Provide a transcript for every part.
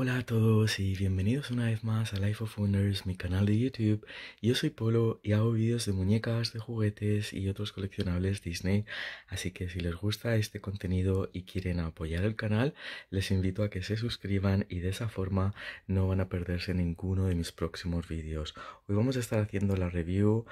Hola a todos y bienvenidos una vez más a Life of Wonders, mi canal de YouTube. Yo soy Polo y hago vídeos de muñecas, de juguetes y otros coleccionables Disney. Así que si les gusta este contenido y quieren apoyar el canal, les invito a que se suscriban y de esa forma no van a perderse ninguno de mis próximos vídeos. Hoy vamos a estar haciendo la review,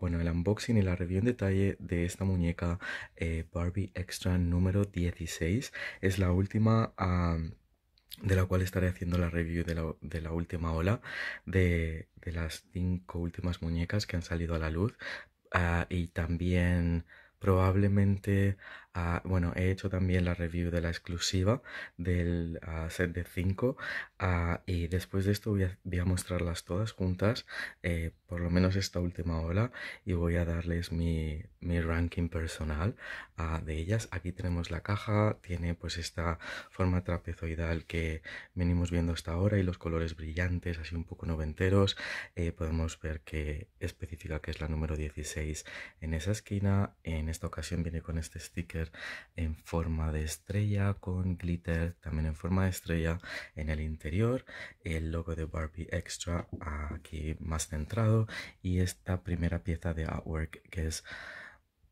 bueno, el unboxing y la review en detalle de esta muñeca eh, Barbie Extra número 16. Es la última de la cual estaré haciendo la review de la, última ola, de, las cinco últimas muñecas que han salido a la luz. Ah, y también probablemente, ah, bueno, he hecho también la review de la exclusiva del ah, set de 5 y después de esto voy a, mostrarlas todas juntas, eh, por lo menos esta última ola y voy a darles mi, mi ranking personal de ellas. Aquí tenemos la caja, tiene pues esta forma trapezoidal que venimos viendo hasta ahora y los colores brillantes, así un poco noventeros. Eh, podemos ver que especifica que es la número 16 en esa esquina. En esta ocasión viene con este sticker en forma de estrella con glitter, también en forma de estrella en el interior. El logo de Barbie Extra aquí más centrado y esta primera pieza de artwork que es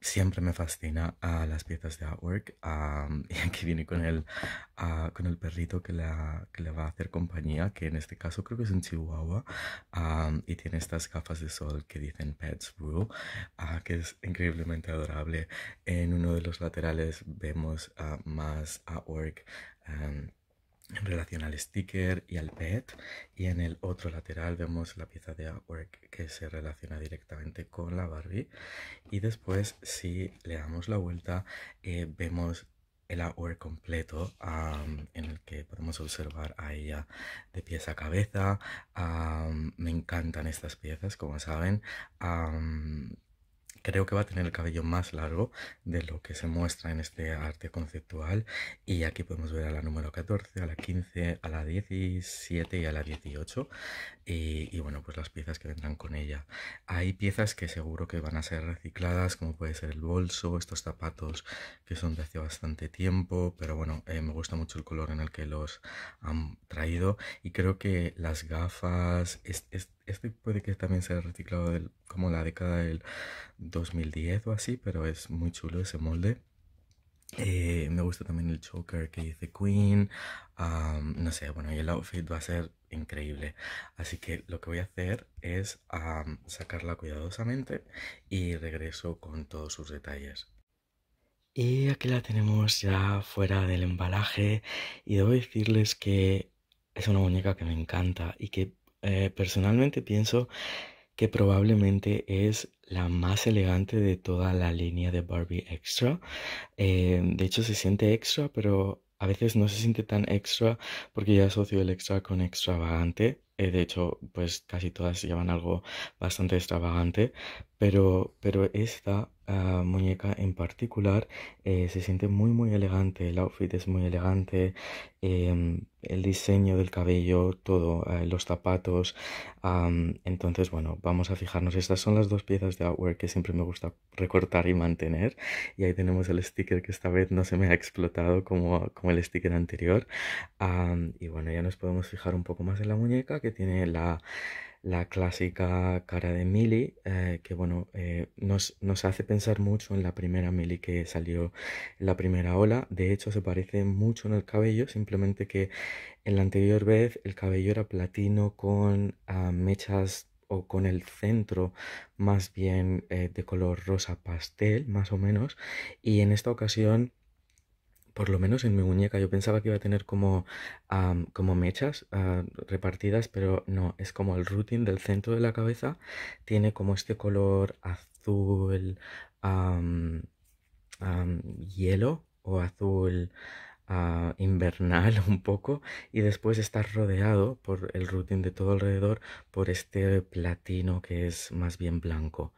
siempre me fascina a las piezas de artwork y aquí viene con el, con el perrito que, que, le va a hacer compañía que en este caso creo que es un chihuahua y tiene estas gafas de sol que dicen Pets Rule que es increíblemente adorable. En uno de los laterales vemos más artwork en relación al sticker y al pet y en el otro lateral vemos la pieza de artwork que se relaciona directamente con la Barbie. Y después si le damos la vuelta eh, vemos el artwork completo en el que podemos observar a ella de pieza a cabeza. Me encantan estas piezas como saben Creo que va a tener el cabello más largo de lo que se muestra en este arte conceptual. Y aquí podemos ver a la número 14, a la 15, a la 17 y a la 18. Y, bueno, pues las piezas que vendrán con ella. Hay piezas que seguro que van a ser recicladas, como puede ser el bolso, estos zapatos que son de hace bastante tiempo. Pero bueno, eh, me gusta mucho el color en el que los han traído. Y creo que las gafas, este puede que también sea reciclado del, como la década del 2010 o así, pero es muy chulo ese molde. Eh, me gusta también el choker que dice Queen. no sé, bueno, y el outfit va a ser increíble. Así que lo que voy a hacer es sacarla cuidadosamente y regreso con todos sus detalles. Y aquí la tenemos ya fuera del embalaje y debo decirles que es una muñeca que me encanta y que eh, personalmente pienso que probablemente es la más elegante de toda la línea de Barbie Extra. Eh, de hecho, se siente extra, pero a veces no se siente tan extra porque ya asocio el extra con extravagante. Eh, de hecho, pues casi todas llevan algo bastante extravagante, pero, pero esta ah, muñeca en particular eh, se siente muy muy elegante, el outfit es muy elegante, em, el diseño del cabello, todo, eh, los zapatos, entonces bueno, vamos a fijarnos, estas son las dos piezas de artwork que siempre me gusta recortar y mantener, y ahí tenemos el sticker que esta vez no se me ha explotado como, como el sticker anterior, y bueno, ya nos podemos fijar un poco más en la muñeca que tiene la la clásica cara de Millie, eh, que bueno, eh, nos, nos, hace pensar mucho en la primera Millie que salió en la primera ola. De hecho, se parece mucho en el cabello, simplemente que en la anterior vez el cabello era platino con ah, mechas o con el centro más bien eh, de color rosa pastel, más o menos. Y en esta ocasión por lo menos en mi muñeca, yo pensaba que iba a tener como, como mechas ah, repartidas, pero no, es como el routing del centro de la cabeza, tiene como este color azul hielo o azul invernal un poco y después está rodeado por el routing de todo alrededor por este platino que es más bien blanco.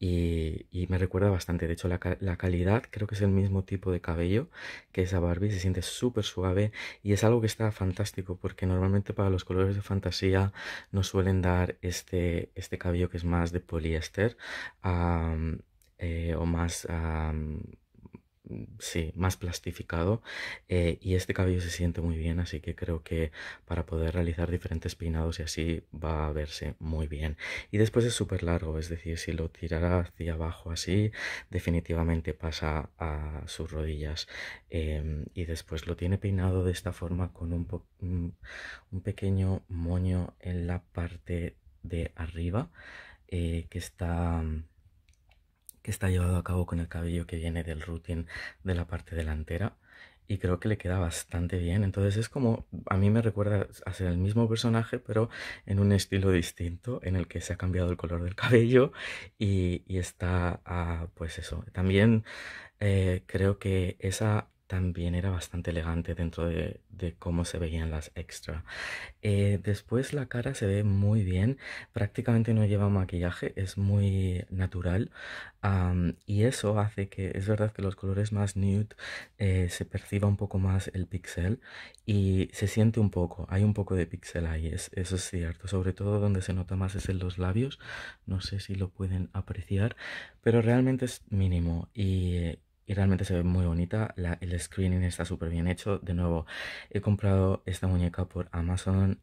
Y, me recuerda bastante. De hecho la, calidad creo que es el mismo tipo de cabello que esa Barbie se siente súper suave y es algo que está fantástico porque normalmente para los colores de fantasía nos suelen dar este, este cabello que es más de poliéster eh, o más sí, más plastificado eh, y este cabello se siente muy bien, así que creo que para poder realizar diferentes peinados y así va a verse muy bien. Y después es súper largo, es decir, si lo tirara hacia abajo así, definitivamente pasa a sus rodillas. Em, y después lo tiene peinado de esta forma con un, un pequeño moño en la parte de arriba eh, que está está llevado a cabo con el cabello que viene del routine de la parte delantera y creo que le queda bastante bien. Entonces es como, a mí me recuerda a ser el mismo personaje, pero en un estilo distinto, en el que se ha cambiado el color del cabello y, está, pues eso. También eh, creo que esa también era bastante elegante dentro de, cómo se veían las extra. Eh, después la cara se ve muy bien, prácticamente no lleva maquillaje, es muy natural y eso hace que es verdad que los colores más nude eh, se perciba un poco más el pixel y se siente un poco, hay un poco de pixel ahí, es, eso es cierto, sobre todo donde se nota más es en los labios, no sé si lo pueden apreciar, pero realmente es mínimo y y realmente se ve muy bonita. el screening está súper bien hecho. De nuevo, he comprado esta muñeca por Amazon.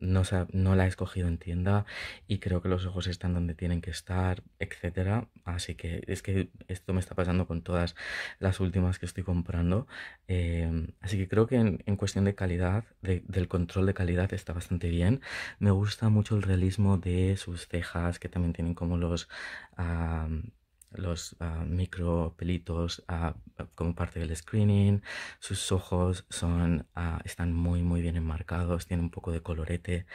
no, no la he escogido en tienda y creo que los ojos están donde tienen que estar, etcétera. Así que es que esto me está pasando con todas las últimas que estoy comprando. Em, así que creo que en, cuestión de calidad, del control de calidad, está bastante bien. Me gusta mucho el realismo de sus cejas, que también tienen como los los uh, micro pelitos ah, como parte del screening. Sus ojos son, ah, están muy muy bien enmarcados, tienen un poco de colorete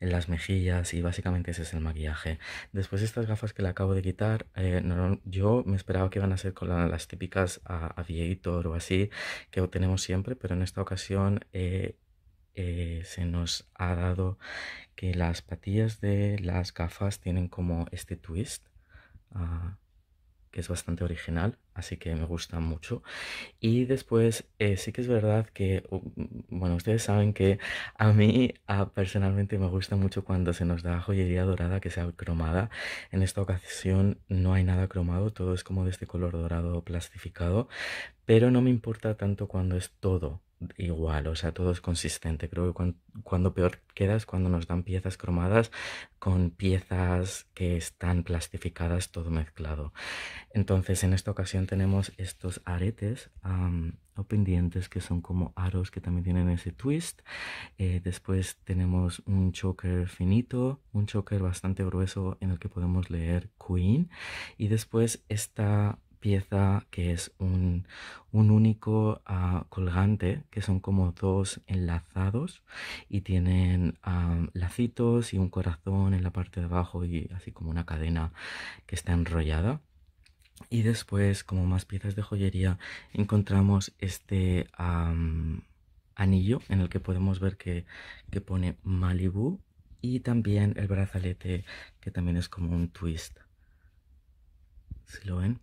en las mejillas y básicamente ese es el maquillaje. Después estas gafas que le acabo de quitar, eh, yo me esperaba que iban a ser con las típicas Aviator o así que tenemos siempre, pero en esta ocasión eh, eh, se nos ha dado que las patillas de las gafas tienen como este twist que es bastante original, así que me gusta mucho. Y después eh, sí que es verdad que, bueno, ustedes saben que a mí personalmente me gusta mucho cuando se nos da joyería dorada que sea cromada. En esta ocasión no hay nada cromado, todo es como de este color dorado plastificado, pero no me importa tanto cuando es todo igual, o sea, todo es consistente. Creo que cuando, peor queda es cuando nos dan piezas cromadas con piezas que están plastificadas, todo mezclado. Entonces, en esta ocasión tenemos estos aretes o pendientes que son como aros que también tienen ese twist. Eh, después tenemos un choker finito, un choker bastante grueso en el que podemos leer Queen. Y después esta pieza que es un, único ah, colgante que son como dos enlazados y tienen ah, lacitos y un corazón en la parte de abajo y así como una cadena que está enrollada. Y después, como más piezas de joyería, encontramos este anillo en el que podemos ver que, que pone Malibu y también el brazalete que también es como un twist. Si lo ven.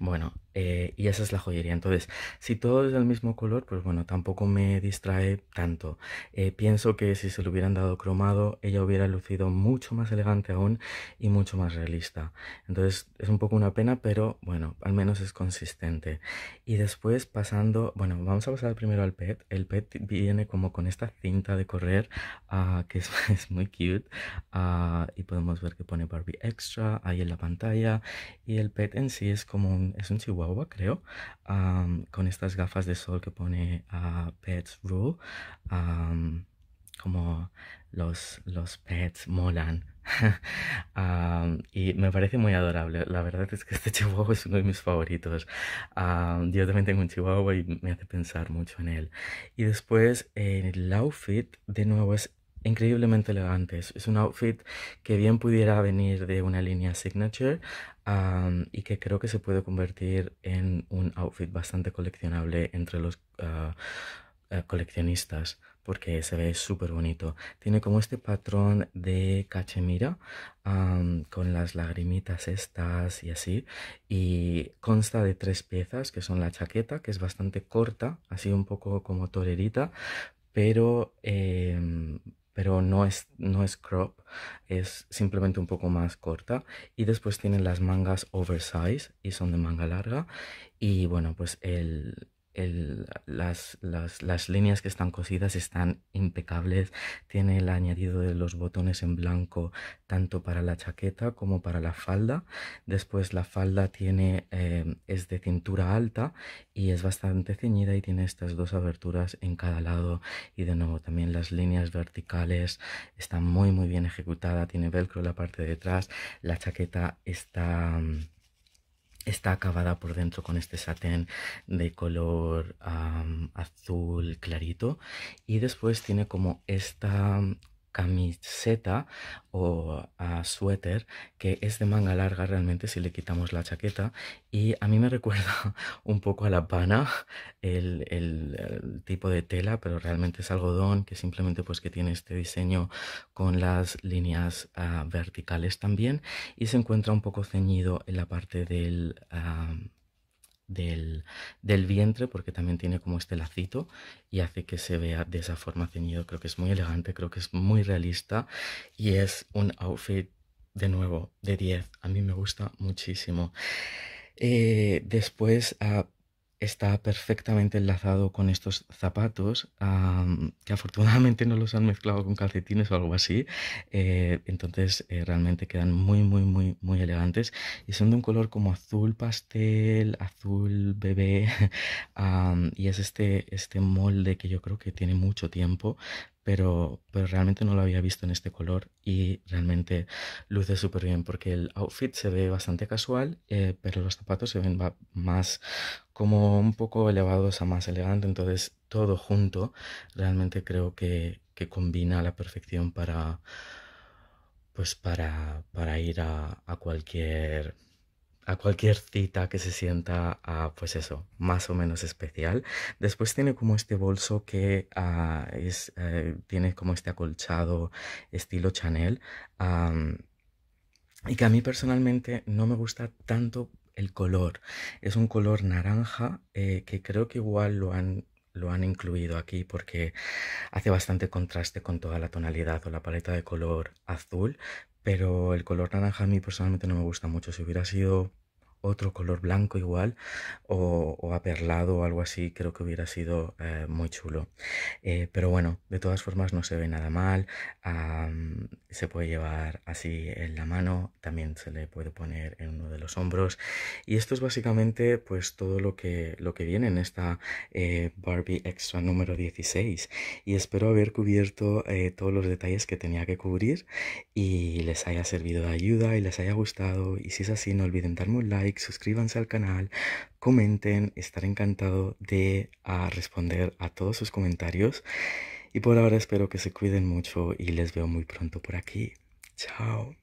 Bueno, eh, y esa es la joyería. Entonces, si todo es del mismo color, pues bueno, tampoco me distrae tanto. Eh, pienso que si se lo hubieran dado cromado, ella hubiera lucido mucho más elegante aún y mucho más realista. Entonces, es un poco una pena, pero bueno, al menos es consistente. Y después pasando, bueno, vamos a pasar primero al PET. El PET viene como con esta cinta de correr, uh, que es, muy cute. Uh, y podemos ver que pone Barbie Extra ahí en la pantalla. Y el PET en sí es como un, es un chihuahua creo, con estas gafas de sol que pone a Pets Rule, como los, los pets molan. y me parece muy adorable. La verdad es que este chihuahua es uno de mis favoritos. yo también tengo un chihuahua y me hace pensar mucho en él. Y después el outfit de nuevo es increíblemente elegante. Es, un outfit que bien pudiera venir de una línea signature y que creo que se puede convertir en un outfit bastante coleccionable entre los ah, ah, coleccionistas porque se ve súper bonito. Tiene como este patrón de cachemira con las lagrimitas estas y así. Y consta de tres piezas que son la chaqueta, que es bastante corta, así un poco como torerita, pero em, pero no es, no es crop, es simplemente un poco más corta. Y después tienen las mangas oversize y son de manga larga. Y bueno, pues el, las, las, líneas que están cosidas están impecables. Tiene el añadido de los botones en blanco tanto para la chaqueta como para la falda. Después la falda tiene, eh, es de cintura alta y es bastante ceñida y tiene estas dos aberturas en cada lado. Y de nuevo también las líneas verticales están muy muy bien ejecutada. Tiene velcro la parte de atrás. La chaqueta está está acabada por dentro con este satén de color azul clarito y después tiene como esta camiseta o a suéter que es de manga larga realmente si le quitamos la chaqueta. Y a mí me recuerda un poco a la pana el, el, tipo de tela pero realmente es algodón que simplemente pues que tiene este diseño con las líneas ah, verticales también. Y se encuentra un poco ceñido en la parte del del, del, vientre porque también tiene como este lacito y hace que se vea de esa forma ceñido. Creo que es muy elegante, creo que es muy realista y es un outfit de nuevo de 10. A mí me gusta muchísimo. Eh, después, uh, está perfectamente enlazado con estos zapatos que afortunadamente no los han mezclado con calcetines o algo así eh, entonces eh, realmente quedan muy muy muy muy elegantes y son de un color como azul pastel azul bebé y es este este molde que yo creo que tiene mucho tiempo pero, pero realmente no lo había visto en este color y realmente luce súper bien porque el outfit se ve bastante casual, eh, pero los zapatos se ven más como un poco elevados a más elegante, entonces todo junto realmente creo que, que combina a la perfección para, pues para, para ir a, a cualquier a cualquier cita que se sienta, pues eso, más o menos especial. Después tiene como este bolso que ah, es, eh, tiene como este acolchado estilo Chanel. y que a mí personalmente no me gusta tanto el color. Es un color naranja eh, que creo que igual lo han lo han incluido aquí porque hace bastante contraste con toda la tonalidad o la paleta de color azul, pero el color naranja a mí personalmente no me gusta mucho. Si hubiera sido otro color blanco igual o, o aperlado o algo así creo que hubiera sido eh, muy chulo. Eh, pero bueno de todas formas no se ve nada mal se puede llevar así en la mano también se le puede poner en uno de los hombros. Y esto es básicamente pues todo lo que lo que viene en esta eh, Barbie Extra número 16 y espero haber cubierto todos los detalles que tenía que cubrir y les haya servido de ayuda y les haya gustado. Y si es así no olviden darme un like suscríbanse al canal, comenten, estaré encantado de ah, responder a todos sus comentarios. Y por ahora espero que se cuiden mucho y les veo muy pronto por aquí. Chao.